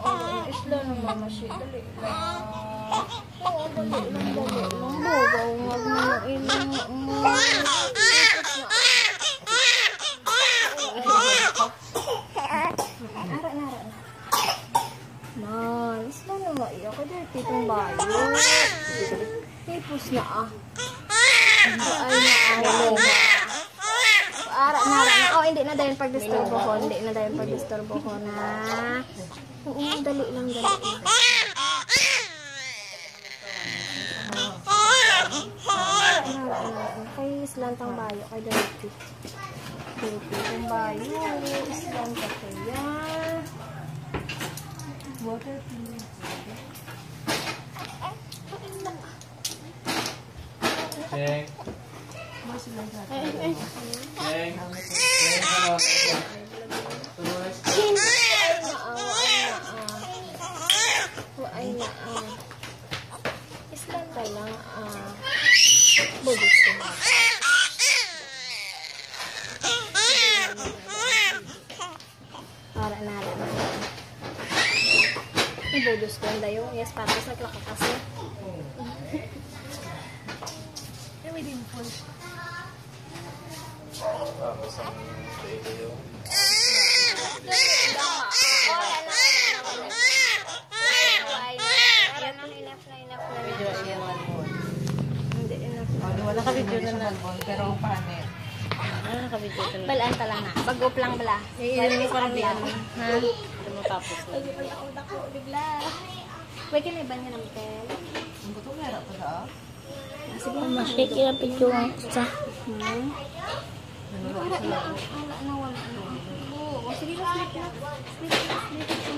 Mashi, dali lang. Oo, dali lang, dali lang. Bugaw, wag mo ilang na, ara na. Man, isla na nga bayo. Tipos na ah. Ay na, ara na. Na, dahil pag-disturbo ko. Hindi na dahil pag-disturbo ko na. Oo, dali lang, dali lang. Kay islantang bayo, kay Dorothy. Dorothy, itong bayo. Islanta kaya. Water, please. Cheng. Ay, lang. Budis ko na. Para na rin. Ibudus ko ang dayo. Yes, patas na klaka kasi. May. Tapos ang. Wala ka video na lang. Pero ang panit. Ano video ito na? Balaan tala na. Pag-up lang bala. Iilan mo parang yan. Ha? Ito mo tapos na. Pag wala ako dako bigla. Wait, kaya ba niya ng tel? Ang buto meron pa da. Sige, Masik yung picture sa. Hmm? Wala na, wala na, na. Oo, sige na, sleep na. Sleep na, sleep